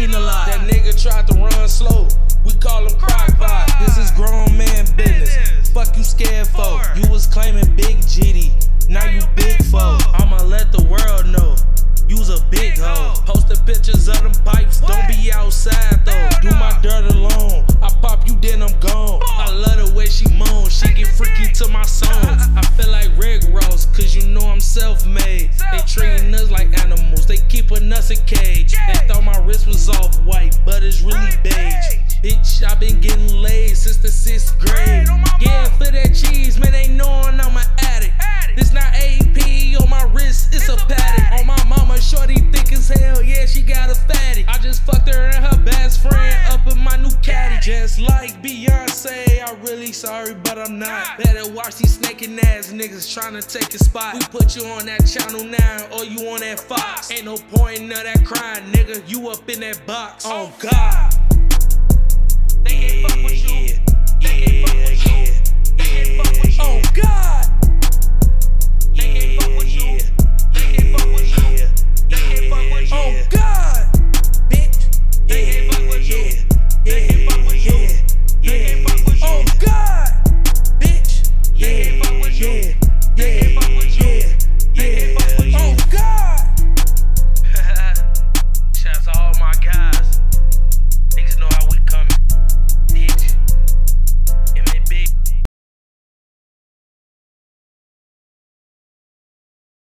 lean a lot. That nigga tried to run slow. We call him Crockpot. This is grown man business. Fuck you scared for. You was claiming big GD. Now you big foe. I'ma let the world know. You's a big hoe. Posted pictures of them pipes. Don't be outside though. Do my dirt alone. I pop you, then I'm gone. I love the way she moans. She get freaky to my songs. I feel like Rick Ross, cause you know I'm self made. They treating us like animals. They keeping us in cage. Thought was off white, but it's really beige. Bitch, I been getting laid since the sixth grade. Just like Beyonce, I really sorry, but I'm not. Better watch these snaking ass niggas trying to take a spot. We put you on that channel now, or you on that Fox. Ain't no point in that crying, nigga. You up in that box. Oh, oh God.